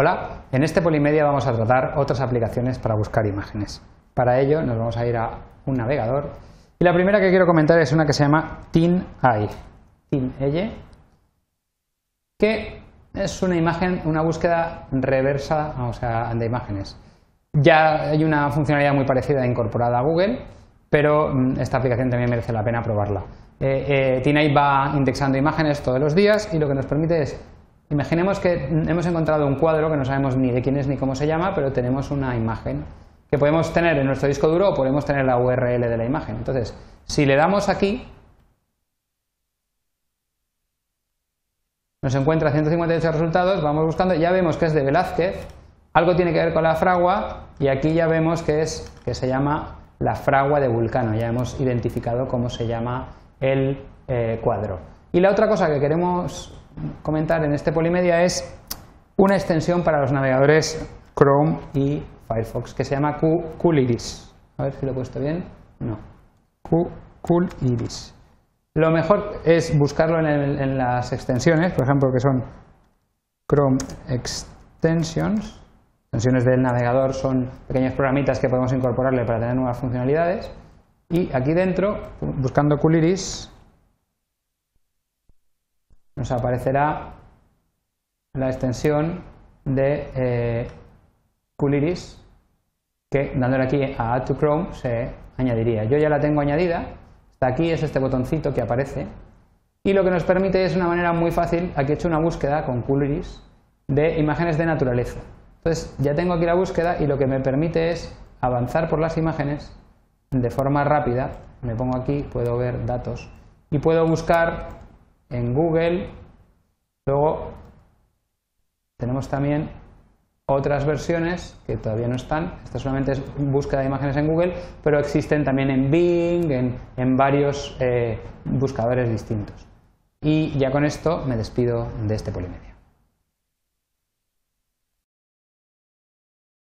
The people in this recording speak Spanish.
Hola, en este Polimedia vamos a tratar otras aplicaciones para buscar imágenes. Para ello nos vamos a ir a un navegador y la primera que quiero comentar es una que se llama TinEye, TinEye, que es una imagen, una búsqueda reversa de imágenes. Ya hay una funcionalidad muy parecida incorporada a Google, pero mm, esta aplicación también merece la pena probarla. Eh, eh va indexando imágenes todos los días y lo que nos permite es Imaginemos que hemos encontrado un cuadro que no sabemos ni de quién es ni cómo se llama, pero tenemos una imagen que podemos tener en nuestro disco duro o podemos tener la URL de la imagen. Entonces, si le damos aquí, nos encuentra 158 resultados, vamos buscando, ya vemos que es de Velázquez, algo tiene que ver con la fragua y aquí ya vemos que es que se llama la fragua de Vulcano, ya hemos identificado cómo se llama el eh, cuadro. Y la otra cosa que queremos comentar en este Polimedia es una extensión para los navegadores Chrome y Firefox que se llama Cooliris. A ver si lo he puesto bien. No. Cooliris. Lo mejor es buscarlo en, las extensiones, por ejemplo, que son Chrome Extensions. Extensiones del navegador son pequeños programitas que podemos incorporarle para tener nuevas funcionalidades. Y aquí dentro, buscando Cooliris, nos aparecerá la extensión de eh, Cooliris que dándole aquí a Add to Chrome se añadiría. Yo ya la tengo añadida, está aquí, es este botoncito que aparece y lo que nos permite es una manera muy fácil, aquí he hecho una búsqueda con Cooliris de imágenes de naturaleza. Entonces ya tengo aquí la búsqueda y lo que me permite es avanzar por las imágenes de forma rápida, me pongo aquí, puedo ver datos y puedo buscar en Google. Luego tenemos también otras versiones que todavía no están. Esta solamente es búsqueda de imágenes en Google, pero existen también en Bing, en, varios eh, buscadores distintos. Y ya con esto me despido de este Polimedia.